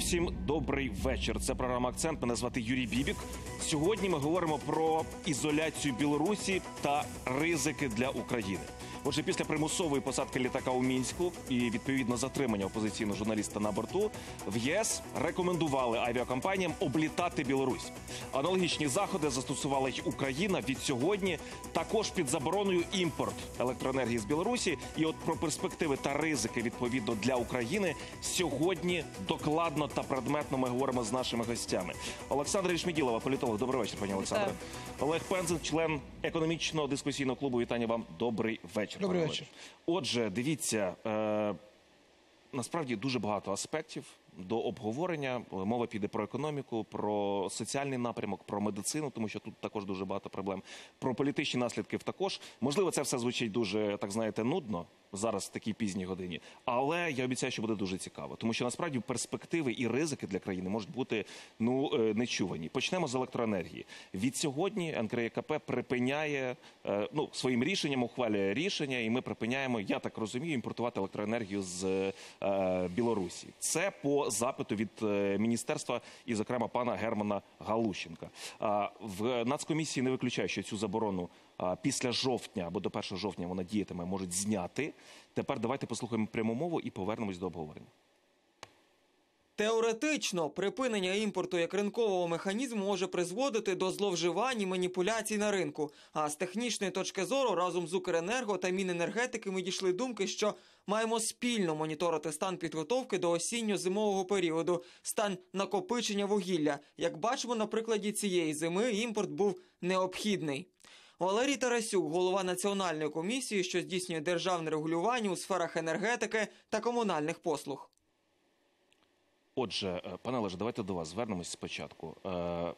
Всім добрий вечір. Це програма Акцент. Мене звати Юрій Бібік. Сьогодні ми говоримо про ізоляцію Білорусі та ризики для України. Отже, після примусової посадки літака у мінську і відповідно затримання опозиційного журналіста на борту в ЄС рекомендували авіакомпаніям облітати Білорусь. Аналогічні заходи застосувала й Україна від сьогодні. Також під забороною імпорт електроенергії з Білорусі. І от про перспективи та ризики відповідно для України сьогодні докладно та предметно ми говоримо з нашими гостями. Олександра Рішміділова, політолог. Добрий вечір, пані Олександре. Олег Пензен, член економічного дискусійного клубу. Вітання вам. Добрий вечір. Добрий вечір. Отже, дивіться. Е- Насправді дуже багато аспектів до обговорення. Мова піде про економіку, про соціальний напрямок, про медицину, тому що тут також дуже багато проблем. Про політичні наслідки також. Можливо, це все звучить дуже так знаєте нудно зараз в такій пізній годині. Але я обіцяю, що буде дуже цікаво, тому що насправді перспективи і ризики для країни можуть бути ну е, нечувані. Почнемо з електроенергії. Від сьогодні НКРЕКП припиняє е, ну своїм рішенням ухвалює рішення, і ми припиняємо, я так розумію, імпортувати електроенергію з е, Білорусі. Це по запиту від міністерства і, зокрема, пана Германа Галущенка. В нацкомісії не виключає, що цю заборону після жовтня або до 1 жовтня вона діятиме, можуть зняти. Тепер давайте послухаємо пряму мову і повернемось до обговорення. Теоретично припинення імпорту як ринкового механізму може призводити до зловживань і маніпуляцій на ринку. А з технічної точки зору разом з Укренерго та Міненергетики ми дійшли думки, що маємо спільно моніторити стан підготовки до осінньо-зимового періоду, стан накопичення вугілля. Як бачимо на прикладі цієї зими, імпорт був необхідний. Валерій Тарасюк, голова національної комісії, що здійснює державне регулювання у сферах енергетики та комунальних послуг. Отже, е, пане Олеже, давайте до вас звернемось спочатку. Е,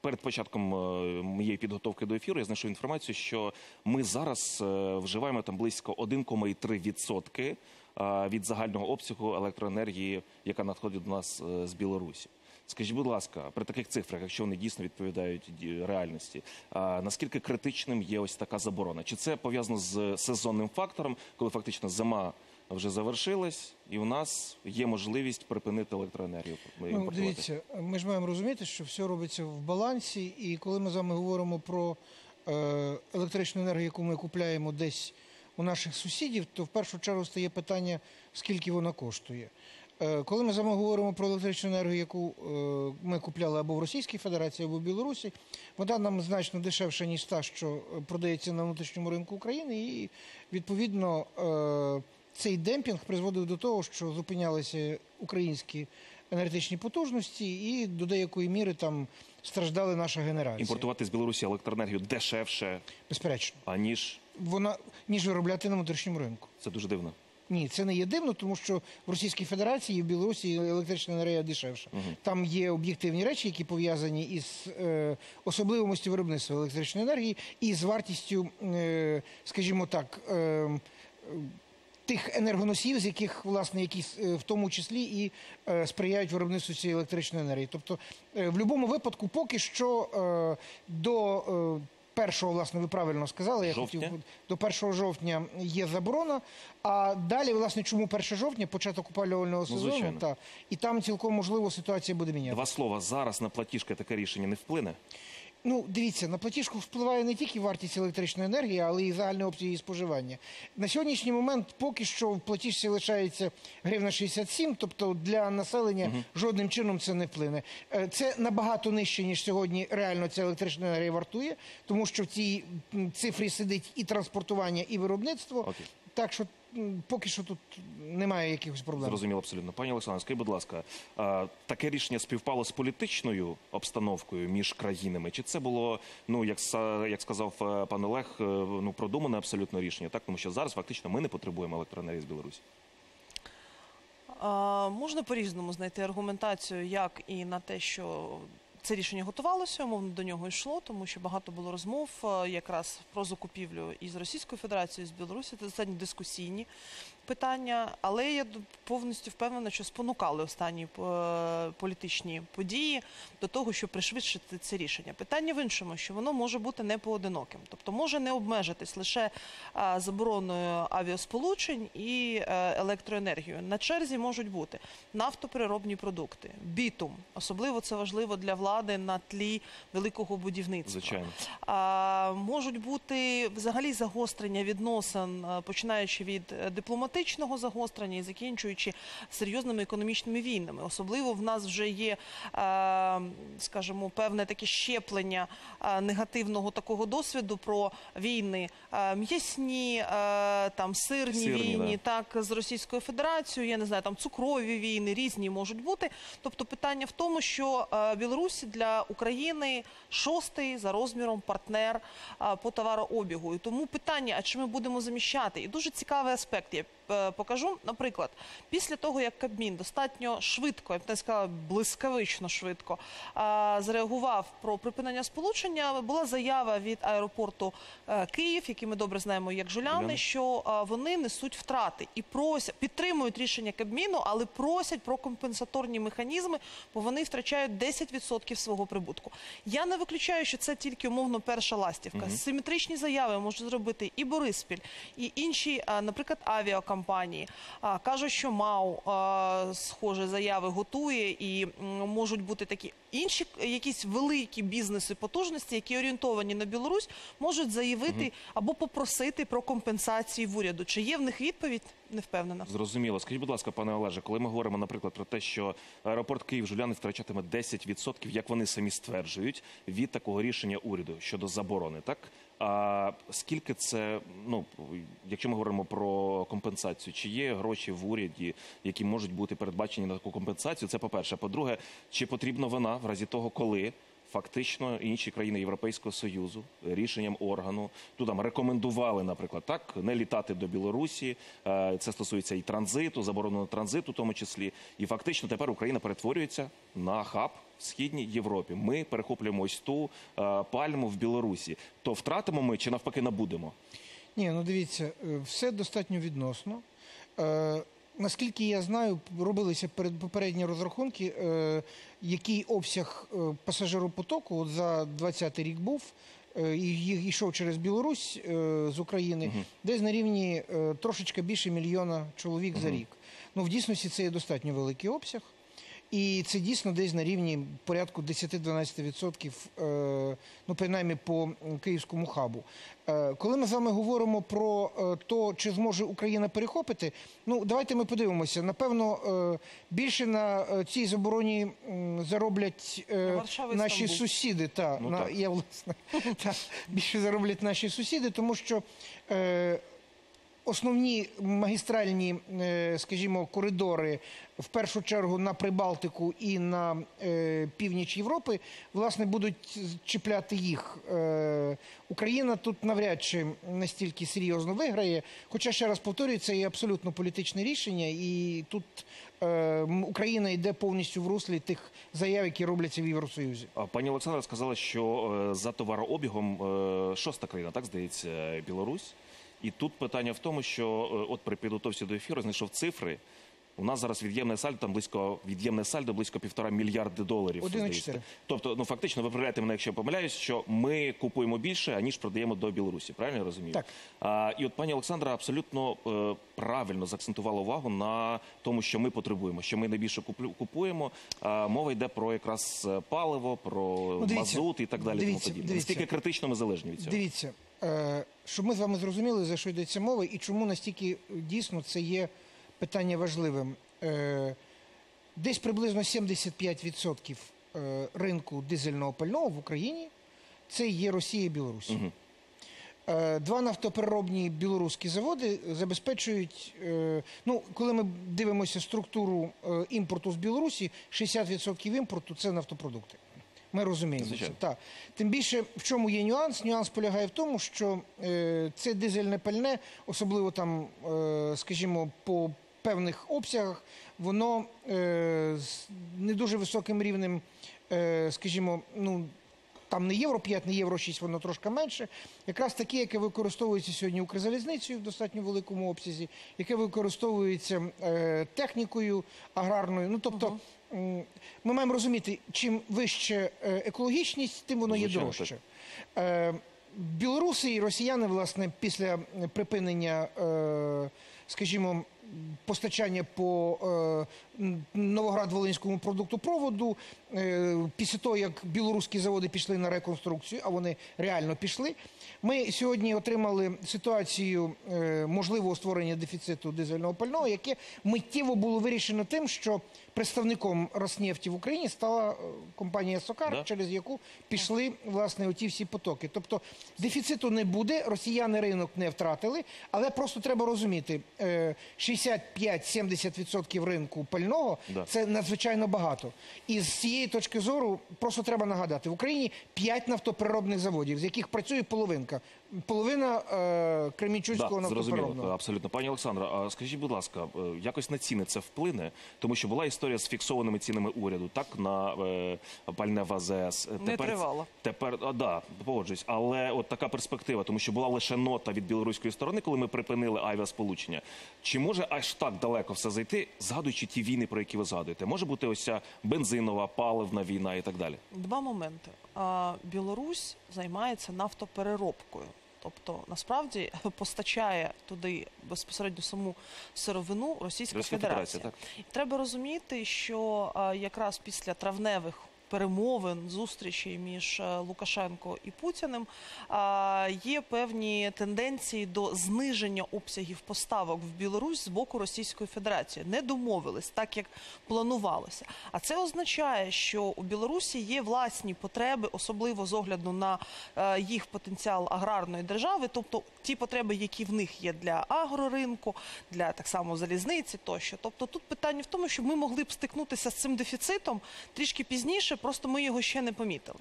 Перед початком е, моєї підготовки до ефіру я знайшов інформацію, що ми зараз вживаємо там близько 1,3% е, від загального обсягу електроенергії, яка надходить до нас з Білорусі. Скажіть, будь ласка, при таких цифрах, якщо вони дійсно відповідають реальності, а наскільки критичним є ось така заборона? Чи це пов'язано з сезонним фактором, коли фактично зима вже завершилась, і у нас є можливість припинити електроенергію? Ну, дивіться, ми ж маємо розуміти, що все робиться в балансі, і коли ми з вами говоримо про е, електричну енергію, яку ми купляємо десь у наших сусідів, то в першу чергу стає питання, скільки вона коштує. Е, коли ми з вами говоримо про електричну енергію, яку е, ми купляли або в Російській Федерації, або в Білорусі, вона нам значно дешевша, ніж та, що продається на внутрішньому ринку України, і відповідно е, цей демпінг призводив до того, що зупинялися українські енергетичні потужності, і до деякої міри там страждали наша генерація. Імпортувати з Білорусі електроенергію дешевше, Безперечно, аніж вона ніж виробляти на внутрішньому ринку. це дуже дивно. Ні, це не є дивно, тому що в Російській Федерації і в Білорусі електрична енергія дешевша. Там є об'єктивні речі, які пов'язані із е, особливостю виробництва електричної енергії і з вартістю, е, скажімо так. Е, Тих енергоносіїв, з яких власне які е, в тому числі і е, сприяють виробництву цієї електричної енергії. Тобто, е, в будь-якому випадку, поки що е, до е, першого, власне, ви правильно сказали, я Жовтня? хотів до 1 жовтня є заборона. А далі, власне, чому 1 жовтня, початок опалювального сезону, Ну, звичайно. та, і там цілком можливо ситуація буде мінятися. Два слова зараз на платіжки таке рішення не вплине. Ну, дивіться, на платіжку впливає не тільки вартість електричної енергії, але й загальний обсяг її споживання. На сьогоднішній момент поки що в платіжці лишається гривна 67, тобто для населення жодним чином це не вплине. Е, Це набагато нижче, ніж сьогодні реально ця електрична енергія вартує, тому що в цій цифрі сидить і транспортування, і виробництво. Окей. Так що поки що тут немає якихось проблем. Зрозуміло абсолютно. Пані Олександр, скажіть, будь ласка, а, таке рішення співпало з політичною обстановкою між країнами? Чи це було, ну як як сказав е, пан Олег, е, ну продумане абсолютно рішення? Так, тому що зараз фактично ми не потребуємо електроенергії з Білорусі. Можна по-різному знайти аргументацію, як і на те, що це рішення готувалося, умовно до нього йшло, тому що багато було розмов е, якраз про закупівлю із Російською Федерацією, з Білорусі, це дискусійні. Питання, але я повністю впевнена, що спонукали останні е, політичні події до того, щоб пришвидшити це рішення. Питання в іншому, що воно може бути не поодиноким, тобто може не обмежитись лише е, забороною авіасполучень і е, електроенергією. На черзі можуть бути нафтопереробні продукти, бітум, особливо це важливо для влади на тлі великого будівництва. Звичайно. А, можуть бути взагалі загострення відносин, починаючи від е, дипломатичного загострення і закінчуючи серйозними економічними війнами. Особливо в нас вже є, е, скажімо, певне таке щеплення е, негативного такого досвіду про війни е, м'ясні, там сирні, Сирні, війни, так з Російською Федерацією, я не знаю, там цукрові війни, різні можуть бути. Тобто питання в тому, що Білорусі для України шостий за розміром партнер по товарообігу. І тому питання, а чи ми будемо заміщати? І дуже цікавий аспект е, покажу. Наприклад, після того, як Кабмін достатньо швидко, я б не сказала, блискавично швидко е, зреагував про припинення сполучення, була заява від аеропорту е, Київ, який ми добре знаємо як Жуляни, що е, вони несуть втрати і просять підтримують рішення Кабміну, але просять про компенсаторні механізми, бо вони втрачають 10% свого прибутку. Я не виключаю, що це тільки умовно перша ластівка. Симетричні заяви можуть зробити і Бориспіль, і інші, е, наприклад, авіакомпанії. А, Кажуть, що МАУ схоже заяви готує, і можуть бути такі інші якісь великі бізнеси потужності, які орієнтовані на Білорусь, можуть заявити або попросити про компенсації в уряду. Чи є в них відповідь? Не впевнена. Зрозуміло. Скажіть, будь ласка, пане Олеже, коли ми говоримо, наприклад, про те, що аеропорт Київ Жуляни втрачатиме 10%, як вони самі стверджують, від такого рішення уряду щодо заборони, так? А скільки це, ну, якщо ми говоримо про компенсацію, чи є гроші в уряді, які можуть бути передбачені на таку компенсацію? Це по-перше. По-друге, чи потрібна вона в разі того, коли фактично інші країни Європейського союзу рішенням органу ну, там рекомендували, наприклад, так не літати до Білорусі. Е, Це стосується і транзиту, забороненого транзиту, в тому числі. І фактично тепер Україна перетворюється на хаб в східній Європі. Ми перехоплюємо ось ту е, пальму в Білорусі. То втратимо ми чи навпаки набудемо? Ні, ну дивіться, е, все достатньо відносно. Наскільки я знаю, робилися перед попередні розрахунки, е, який обсяг е, пасажиропотоку от за 20 рік був. е, І йшов через Білорусь з України, десь на рівні трошечки більше мільйона чоловік за рік. Ну, в дійсності це є достатньо великий обсяг. І це дійсно десь на рівні порядку 10-12%, е, ну принаймні по київському хабу. Е, Коли ми з вами говоримо про е, то, чи зможе Україна перехопити, ну давайте ми подивимося. Напевно, більше на цій забороні зароблять На наші Стамбул. сусіди. Та, Ну, на, так. я власне та, більше зароблять наші сусіди, тому що. Основні магістральні, е, скажімо, коридори в першу чергу на Прибалтику і на е, північ Європи, власне, будуть чіпляти їх. Е, Україна тут навряд чи настільки серйозно виграє. Хоча ще раз повторюю, це є абсолютно політичне рішення, і тут Україна йде повністю в руслі тих заяв, які робляться в Євросоюзі. Пані Олександра сказала, що за товарообігом шоста країна, так здається, Білорусь. І тут питання в тому, що е, от при підготовці до ефіру знайшов цифри. У нас зараз від'ємне сальдо там близько від'ємне сальдо близько півтора мільярди доларів. 1,4. Тобто, ну фактично, ви виправляєте мене, якщо я помиляюсь, що ми купуємо більше, аніж продаємо до Білорусі. Правильно я розумію? Так. А, і от пані Олександра абсолютно е, правильно заакцентувала увагу на тому, що ми потребуємо, що ми найбільше куплю- купуємо. А, мова йде про якраз е, паливо, про Ну, дивіться, мазут і так далі. дивіться, тому дивіться. Наскільки критично ми залежні від цього? Дивіться, щоб ми з вами зрозуміли, за що йдеться мова, і чому настільки е, дійсно це є питання важливим. Е, Десь приблизно 75% е, ринку дизельного пального в Україні це є Росія і Білорусь. Е, Два нафтопереробні білоруські заводи забезпечують. е, Ну, коли ми дивимося структуру е, імпорту з Білорусі, 60% імпорту це нафтопродукти. Ми розуміємо це. Так. Тим більше, в чому є нюанс? Нюанс полягає в тому, що е, це дизельне пальне, особливо там, е, скажімо, по певних обсягах, воно е, з не дуже високим рівнем, е, скажімо, ну. там не євро 5, не євро 6, воно трошки менше. Якраз таке, яке використовується сьогодні Укрзалізницею в достатньо великому обсязі, яке використовується е, технікою аграрною. Ну тобто. м, Ми маємо розуміти, чим вище е, екологічність, тим воно є Звичайно, дорожче. Е, Білоруси і росіяни, власне, після припинення, е, скажімо, постачання по Новоград-Волинському продуктопроводу, е, після того, як білоруські заводи пішли на реконструкцію, а вони реально пішли, ми сьогодні отримали ситуацію е, можливого створення дефіциту дизельного пального, яке миттєво було вирішено тим, що представником Роснефті в Україні стала е, компанія Сокар, Да. через яку пішли власне оті всі потоки. Тобто дефіциту не буде, росіяни ринок не втратили, але просто треба розуміти, е, 65-70% ринку пального Да. це надзвичайно багато. І з цієї точки зору просто треба нагадати: в Україні 5 нафтопереробних заводів, з яких працює половинка. Половина е, Кремінчуцького Да, зрозуміло, нафтопереробного. абсолютно. Пані Олександра, а скажіть, будь ласка, е, якось на ціни це вплине? Тому що була історія з фіксованими цінами уряду, так на е, пальне в АЗС. Е, Не тривало. Тепер а, да, погоджуюсь, але от така перспектива, тому що була лише нота від білоруської сторони, коли ми припинили авіасполучення. Чи може аж так далеко все зайти, згадуючи ті війни, про які ви згадуєте? Може бути ось ця бензинова, паливна війна і так далі? Два моменти. А, Білорусь займається нафтопереробкою. Тобто, насправді постачає туди безпосередньо саму сировину Російська Федерація. Федерація, Треба розуміти, що якраз після травневих перемовин, зустрічей між е, Лукашенко і Путіним є певні тенденції до зниження обсягів поставок в Білорусь з боку Російської Федерації. Не домовились так, як планувалося. А це означає, що у Білорусі є власні потреби, особливо з огляду на е, їх потенціал аграрної держави, тобто ті потреби, які в них є для агроринку, для так само залізниці тощо. Тобто тут питання в тому, щоб ми могли б стикнутися з цим дефіцитом трішки пізніше, просто ми його ще не помітили.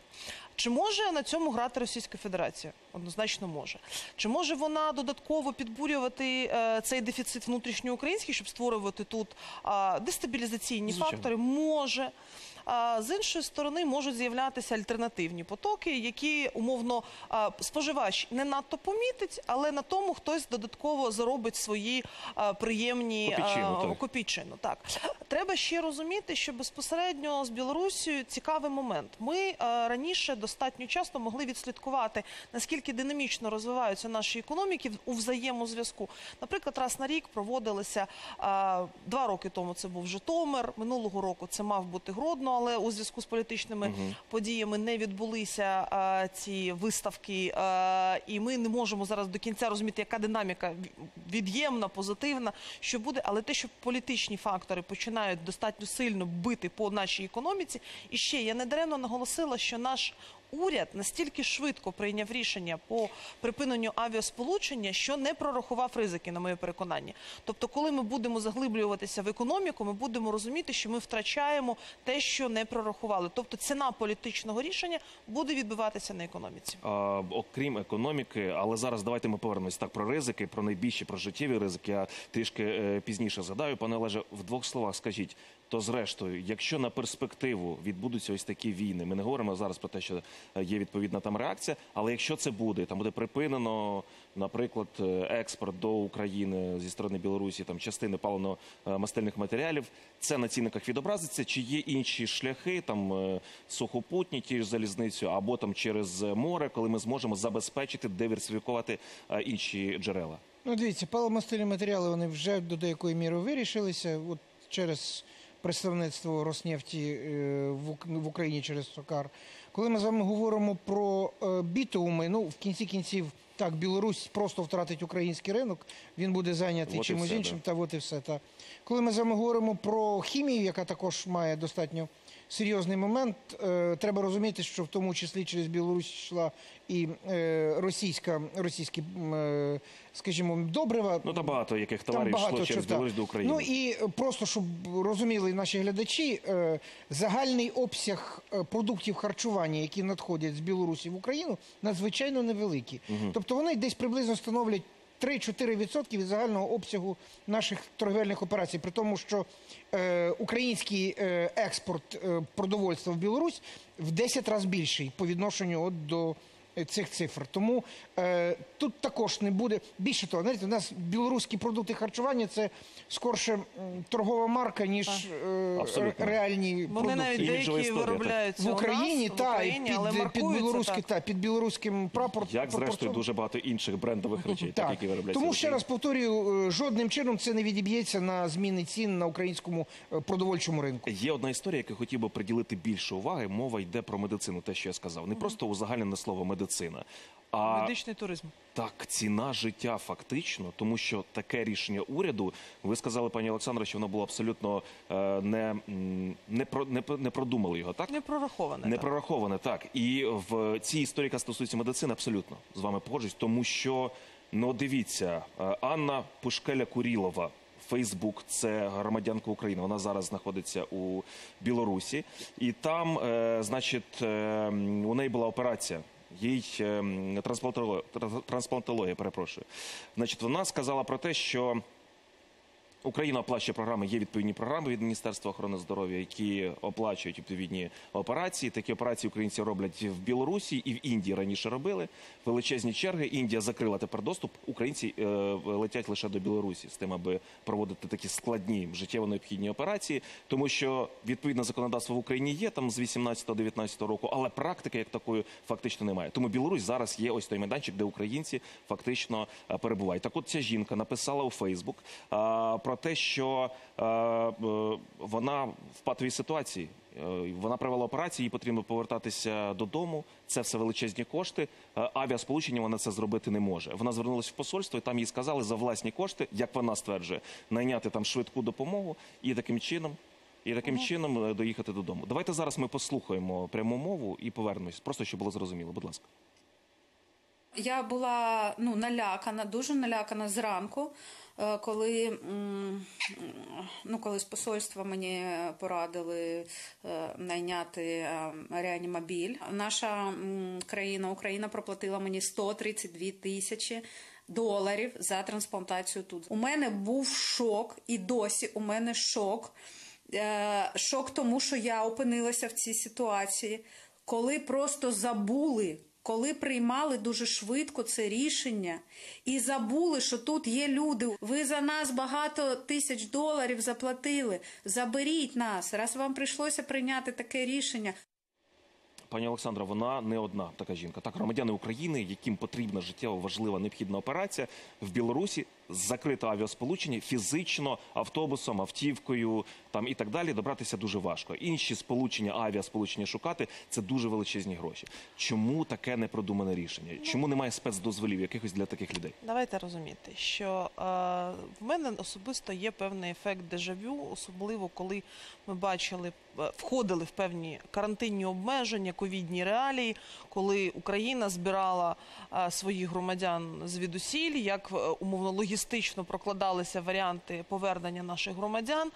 Чи може на цьому грати Російська Федерація? Однозначно може. Чи може вона додатково підбурювати е, цей дефіцит внутрішньоукраїнський, щоб створювати тут е, дестабілізаційні Звичайно. фактори? Може. А з іншої сторони можуть з'являтися альтернативні потоки, які умовно споживач не надто помітить, але на тому хтось додатково заробить свої приємні копійчину. Так треба ще розуміти, що безпосередньо з Білорусією цікавий момент. Ми раніше достатньо часто могли відслідкувати наскільки динамічно розвиваються наші економіки у взаємозв'язку. Наприклад, раз на рік проводилися два роки тому. Це був Житомир. Минулого року це мав бути Гродно, але у зв'язку з політичними подіями не відбулися ці виставки, і ми не можемо зараз до кінця розуміти, яка динаміка від'ємна, позитивна, що буде. Але те, що політичні фактори починають достатньо сильно бити по нашій економіці, і ще я недаремно наголосила, що наш уряд настільки швидко прийняв рішення по припиненню авіасполучення, що не прорахував ризики, на моє переконання. Тобто, коли ми будемо заглиблюватися в економіку, ми будемо розуміти, що ми втрачаємо те, що не прорахували. Тобто, ціна політичного рішення буде відбиватися на економіці. А, окрім економіки, але зараз давайте ми повернемось так про ризики, про найбільші про життєві ризики. Я трішки е, пізніше згадаю. Пане Олеже, в двох словах скажіть. То зрештою, якщо на перспективу відбудуться ось такі війни, ми не говоримо зараз про те, що е, є відповідна там реакція, але якщо це буде, там буде припинено, наприклад, е, експорт до України зі сторони Білорусі, там частини паливно-мастильних матеріалів, це на цінниках відобразиться, чи є інші шляхи, там е, сухопутні, ті ж залізницю, або там через море, коли ми зможемо забезпечити диверсифікувати е, інші джерела. Ну, дивіться, паливомастильні матеріали вони вже до деякої міри вирішилися. От через представництво Роснефті е, в Ук- Україні через Сокар. Коли ми з вами говоримо про е, бітуми, ну в кінці кінців так, Білорусь просто втратить український ринок, він буде зайнятий чимось все, іншим, да. та от і все. Та. Коли ми з вами говоримо про хімію, яка також має достатньо серйозний момент, е, треба розуміти, що в тому числі через Білорусь йшла і е, російська, російські, е, скажімо, добрива. Ну та багато яких Там товарів йшло через. Білорусь до України. Ну і просто щоб розуміли наші глядачі, загальний обсяг продуктів харчування, які надходять з Білорусі в Україну, надзвичайно невеликі. Тобто вони десь приблизно становлять 3-4% від загального обсягу наших торговельних операцій. При тому, що е, український е, експорт е, продовольства в Білорусь в 10 разів більший по відношенню от до цих цифр. Тому е, тут також не буде. Більше того, знаєте, у нас білоруські продукти харчування це скорше торгова марка, ніж е, Абсолютно. реальні Вони продукти. навіть Іміджова деякі історія, так. виробляються В Україні у нас, в та Україні, але під, під маркуються білоруський так. та під білоруським прапор. Як зрештою дуже багато інших брендових речей, так, Так, які виробляються. тому ще Україні. раз повторюю, е, жодним чином це не відіб'ється на зміни цін на українському е, продовольчому ринку. Є одна історія, яку хотів би приділити більше уваги. Мова йде про медицину, те, що я сказав. Не просто узагальнене слово медицина, а Медичний туризм. так ціна життя фактично, тому що таке рішення уряду. Ви сказали, пані Олександра, що воно було абсолютно е, не, не, про, не, не продумали його, так? Не прораховане. Не так. прораховане, так. І в цій історії, яка стосується медицини, абсолютно з вами погоджуюсь, тому що, ну дивіться, е, Анна Пушкеля Курілова. Фейсбук це громадянка України. Вона зараз знаходиться у Білорусі, і там, е, значить, е, у неї була операція. Їй е, трансплантологія, трансплантологія, перепрошую. Значить, вона сказала про те, що Україна оплачує програми. Є відповідні програми від Міністерства охорони здоров'я, які оплачують відповідні операції. Такі операції українці роблять в Білорусі і в Індії раніше робили. Величезні черги. Індія закрила тепер доступ. Українці е, летять лише до Білорусі з тим, аби проводити такі складні життєво необхідні операції, тому що відповідне законодавство в Україні є там з 18-19 року, але практики як такої фактично немає. Тому Білорусь зараз є ось той майданчик, де українці фактично е, перебувають. Так, от ця жінка написала у Фейсбук е, про те, що е, е, вона в патовій ситуації. Е, Вона провела операцію, їй потрібно повертатися додому. Це все величезні кошти. Авіасполучення вона це зробити не може. Вона звернулася в посольство, і там їй сказали за власні кошти, як вона стверджує, найняти там швидку допомогу і таким чином. І таким чином доїхати додому. Давайте зараз ми послухаємо пряму мову і повернемось. Просто щоб було зрозуміло. Будь ласка. Я була ну, налякана, дуже налякана зранку, е, коли, ну, коли з посольства мені порадили е, найняти е, реанімобіль. Наша країна, Україна проплатила мені 132 тисячі. Доларів за трансплантацію тут. У мене був шок, і досі у мене шок. Шок тому, що я опинилася в цій ситуації, коли просто забули, коли приймали дуже швидко це рішення і забули, що тут є люди. Ви за нас багато тисяч доларів заплатили. Заберіть нас, раз вам прийшлося прийняти таке рішення. Пані Олександра, вона не одна така жінка. Так, громадяни України, яким потрібна життєво важлива необхідна операція в Білорусі, закрите авіасполучення фізично автобусом, автівкою там і так далі. Добратися дуже важко. Інші сполучення, авіасполучення шукати це дуже величезні гроші. Чому таке непродумане рішення? Чому немає спецдозволів якихось для таких людей? Давайте розуміти, що е, в мене особисто є певний ефект дежавю, особливо коли ми бачили, е, входили в певні карантинні обмеження, ковідні реалії, коли Україна збирала е, своїх громадян звідусіль, як е, умовно логістично прокладалися варіанти повернення наших громадян.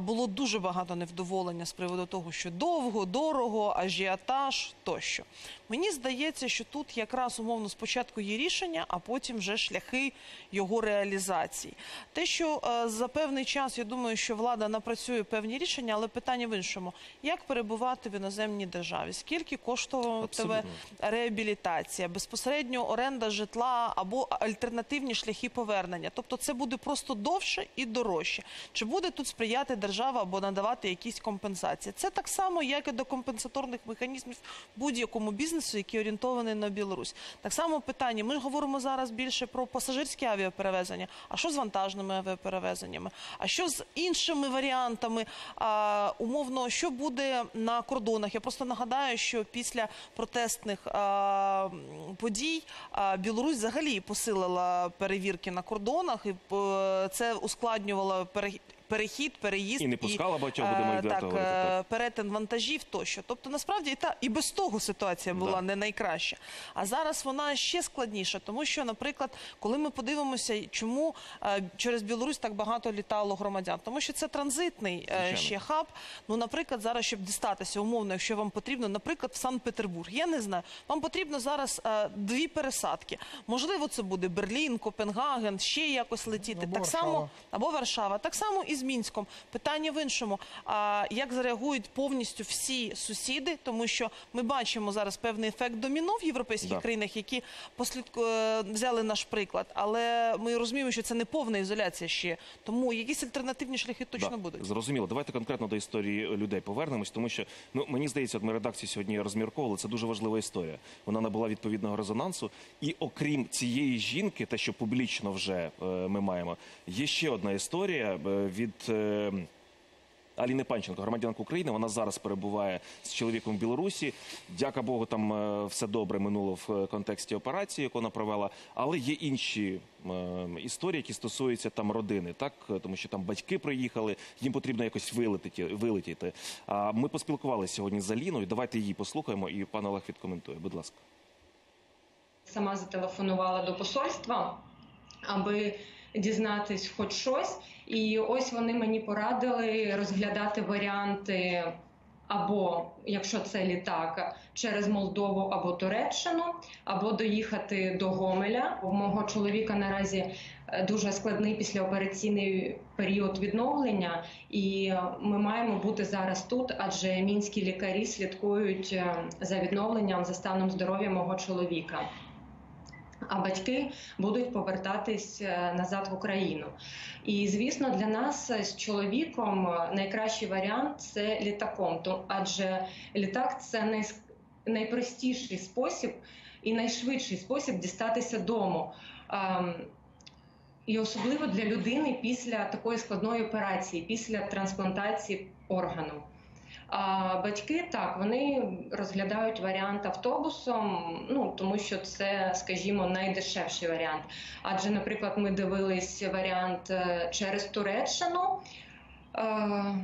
Було дуже багато невдоволення з приводу того, що довго, дорого, ажіотаж тощо. Мені здається, що тут якраз умовно спочатку є рішення, а потім вже шляхи його реалізації. Те, що е, за певний час я думаю, що влада напрацює певні рішення, але питання в іншому: як перебувати в іноземній державі? Скільки коштуватиме реабілітація, безпосередньо оренда житла або альтернативні шляхи повернення? Тобто, це буде просто довше і дорожче. Чи буде тут сприяти держава або надавати якісь компенсації? Це так само, як і до компенсаторних механізмів будь-якому бізнесу, який орієнтований на Білорусь. Так само питання. Ми говоримо зараз більше про пасажирські авіаперевезення. А що з вантажними авіаперевезеннями? А що з іншими варіантами? А, умовно, що буде на кордонах? Я просто нагадаю, що після протестних а, подій а, Білорусь взагалі посилила перевірки на кордонах, і е, це ускладнювало перехід перехід, переїзд І не пускала багатьох, будемо е, так, е, так. перетин вантажів тощо. Тобто, насправді і та і без того ситуація була Да. не найкраща. А зараз вона ще складніша, тому що, наприклад, коли ми подивимося, чому е, через Білорусь так багато літало громадян, тому що це транзитний Звичайно. ще хаб. Ну, наприклад, зараз, щоб дістатися умовно, якщо вам потрібно, наприклад, в Санкт-Петербург. Я не знаю. Вам потрібно зараз дві пересадки. Можливо, це буде Берлін, Копенгаген, ще якось летіти. Або так само або Варшава. Так само і з Мінськом. Питання в іншому. А як зареагують повністю всі сусіди, тому що ми бачимо зараз певний ефект доміно в європейських Да. країнах, які послідку е, взяли наш приклад. Але ми розуміємо, що це не повна ізоляція ще. Тому якісь альтернативні шляхи точно Да, будуть. Зрозуміло. Давайте конкретно до історії людей повернемось, тому що ну мені здається, от ми редакції сьогодні розмірковували. Це дуже важлива історія. Вона набула відповідного резонансу. І окрім цієї жінки, те, що публічно вже е, ми маємо, є ще одна історія е, від. е, Аліни Панченко, громадянка України, вона зараз перебуває з чоловіком в Білорусі. Дяка Богу, там е, все добре минуло в е, контексті операції, яку вона провела. Але є інші історії, які стосуються там родини, так тому що там батьки приїхали, їм потрібно якось вилетіти. вилетіти. А ми поспілкувалися сьогодні з Аліною. Давайте її послухаємо, і пан Олег відкоментує. Будь ласка. сама зателефонувала до посольства, аби дізнатись хоч щось. І ось вони мені порадили розглядати варіанти. Або якщо це літак через Молдову або Туреччину, або доїхати до Гомеля. У мого чоловіка наразі е, дуже складний післяопераційний період відновлення, і ми маємо бути зараз тут, адже мінські лікарі слідкують е, за відновленням за станом здоров'я мого чоловіка а батьки будуть повертатись е, назад в Україну. І звісно, для нас з чоловіком е, найкращий варіант це літаком, адже літак це найпростіший спосіб і найшвидший спосіб дістатися дому. Ем, І особливо для людини після такої складної операції, після трансплантації органу. А батьки так вони розглядають варіант автобусом, ну тому що це, скажімо, найдешевший варіант. Адже, наприклад, ми дивились варіант е, через Туреччину. Е,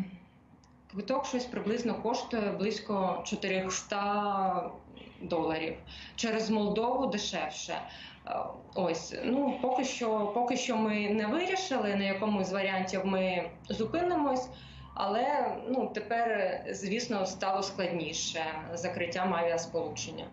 Квиток щось приблизно коштує близько 400 доларів. Через Молдову дешевше. Е, Ось, ну поки що, поки що ми не вирішили, на якому з варіантів ми зупинимось. Але ну тепер, звісно, стало складніше закриттям авіасполучення.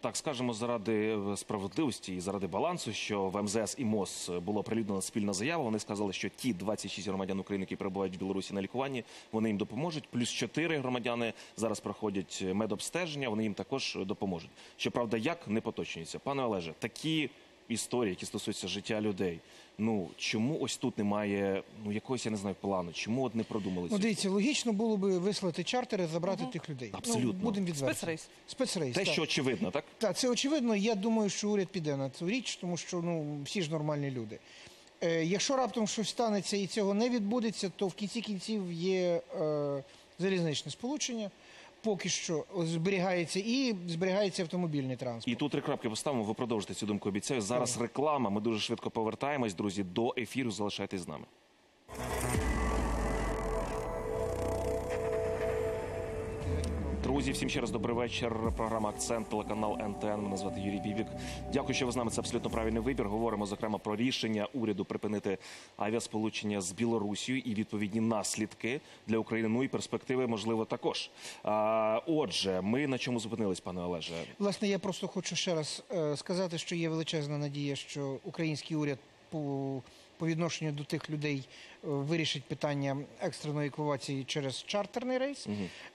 Так, скажемо заради справедливості і заради балансу, що в МЗС і МОЗ було оприлюднена спільна заява. Вони сказали, що ті 26 громадян України, які перебувають в Білорусі на лікуванні, вони їм допоможуть. Плюс 4 громадяни зараз проходять медобстеження. Вони їм також допоможуть. Щоправда, як не поточнюється, пане Олеже, такі історії, які стосуються життя людей. Ну чому ось тут немає ну якогось я не знаю плану? Чому от не продумали Ну, дивіться, логічно було би вислати чартери, забрати тих людей. Абсолютно. Ну, будемо відверті. Спецрейс. Спецрейс. те, так. що очевидно, так? Так, це очевидно. Я думаю, що уряд піде на цю річ, тому що ну всі ж нормальні люди. Е, якщо раптом щось станеться і цього не відбудеться, то в кінці кінців є е, залізничне сполучення. Поки що зберігається і зберігається автомобільний транспорт. І тут три крапки поставимо. Ви продовжите цю думку. Обіцяю. Зараз реклама. Ми дуже швидко повертаємось, друзі, до ефіру. Залишайтесь з нами. Друзі, всім ще раз добрий вечір. Програма Акцент, телеканал НТН. Мене звати Юрій Бібік. Дякую, що ви з нами. Це абсолютно правильний вибір. Говоримо зокрема про рішення уряду припинити авіасполучення з Білорусією і відповідні наслідки для України. Ну і перспективи, можливо, також. А, отже, ми на чому зупинились, пане Олеже? Власне, я просто хочу ще раз е, сказати, що є величезна надія, що український уряд по, по відношенню до тих людей вирішить питання екстреної евакуації через чартерний рейс.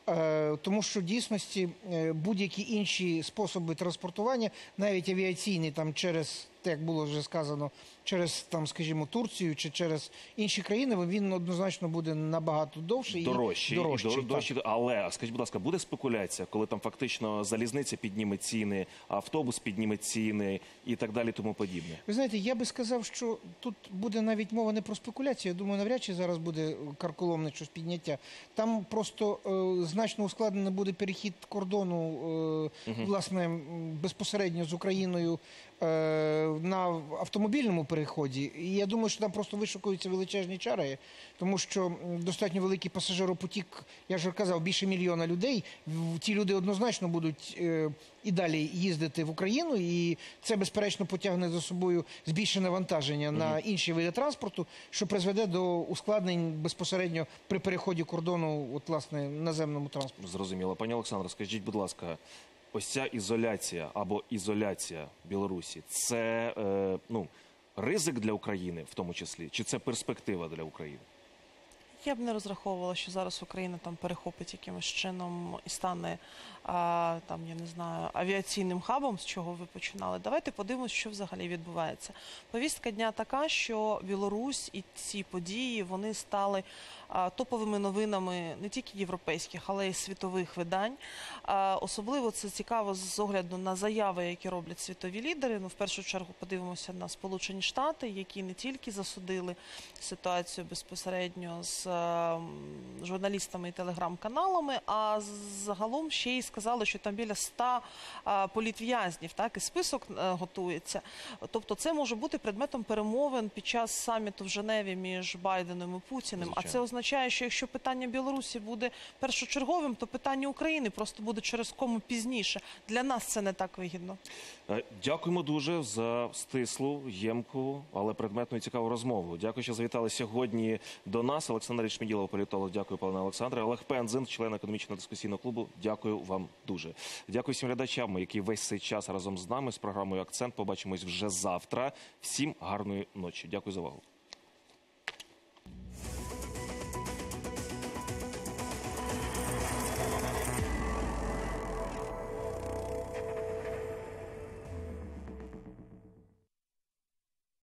Е, тому що в дійсності е, будь-які інші способи транспортування, навіть авіаційні, там через, як було вже сказано, через там, скажімо, Турцію чи через інші країни, він однозначно буде набагато довший дорожчі, і дорожчий. і дор- так. дорожчі. Але скажіть, будь ласка, буде спекуляція, коли там фактично залізниця підніме ціни, автобус підніме ціни і так далі, тому подібне. Ви знаєте, я би сказав, що тут буде навіть мова не про спекуляцію. Я думаю, навряд чи зараз буде карколомне щось підняття. Там просто е, значно ускладнений буде перехід кордону, е, власне, безпосередньо з Україною е, на автомобільному переході. І я думаю, що там просто вишукуються величезні чари, тому що достатньо великий пасажиропотік, я ж казав, більше мільйона людей. Ті люди однозначно будуть е, і далі їздити в Україну, і це безперечно потягне за собою збільшене навантаження на інші види транспорту, що призведе до ускладнень безпосередньо при переході кордону, от власне наземному транспорту. Зрозуміло. Пані Олександро, скажіть, будь ласка, ось ця ізоляція або ізоляція Білорусі це е, ну, ризик для України в тому числі, чи це перспектива для України? Я б не розраховувала, що зараз Україна там перехопить якимось чином і стане а, там, я не знаю, авіаційним хабом, з чого ви починали. Давайте подивимося, що взагалі відбувається. Повістка дня така, що Білорусь і ці події вони стали а, топовими новинами не тільки європейських, але й світових видань. А, особливо це цікаво з огляду на заяви, які роблять світові лідери. Ну, в першу чергу подивимося на Сполучені Штати, які не тільки засудили ситуацію безпосередньо з журналістами і телеграм-каналами, а загалом ще й сказали, що там біля 100 е, політв'язнів, так і список е, готується. Тобто, це може бути предметом перемовин під час саміту в Женеві між Байденом і Путіним. А це означає, що якщо питання Білорусі буде першочерговим, то питання України просто буде через кому пізніше. Для нас це не так вигідно. Е, Дякуємо дуже за стислу, ємку, але предметну і цікаву розмову. Дякую, що завітали сьогодні до нас. Олександр Ічмеділов, політолог. Дякую, пане Олександре. Олег Пензин, член економічного дискусійного клубу. Дякую вам дуже. Дякую всім глядачам, які весь цей час разом з нами з програмою Акцент. Побачимось вже завтра. Всім гарної ночі. Дякую за увагу.